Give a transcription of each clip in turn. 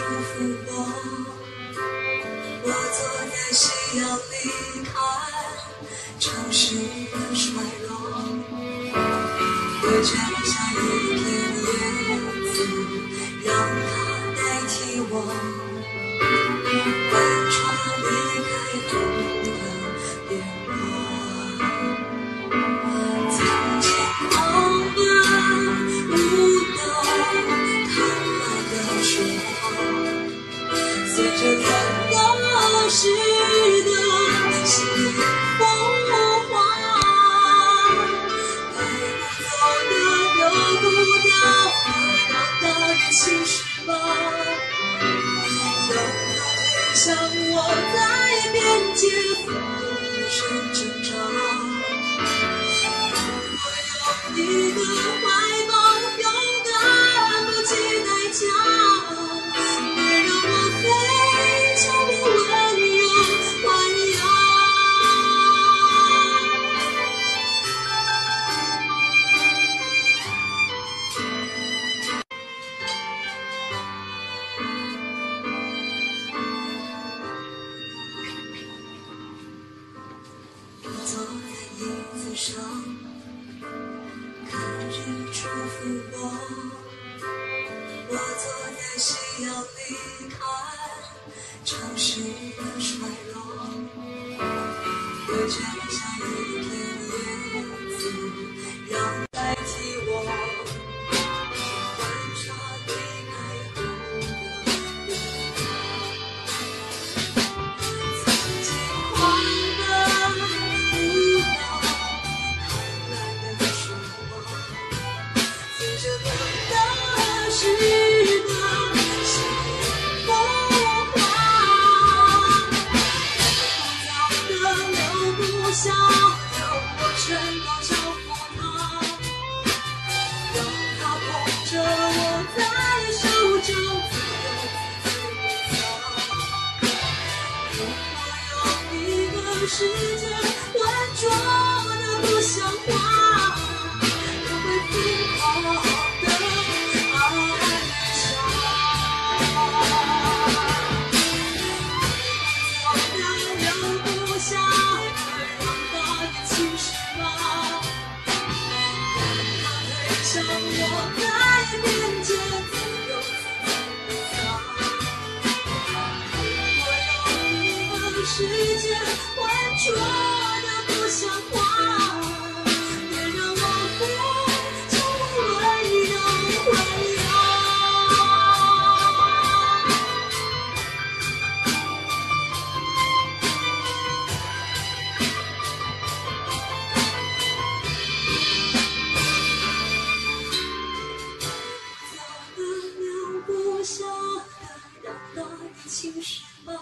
祝福我，我昨夜夕阳离开，城市的衰落，像我在边界浮沉挣扎。上看日出复活我坐在夕阳里看城市的衰落我眷留不下让我全都交付让他捧着我在手掌如果有一个世界浑浊的不像话让我在边界奋勇去抵要世界方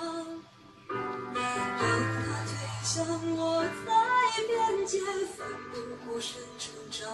让它推向我在边界奋不顾身成长。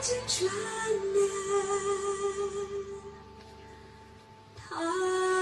尽全力。他。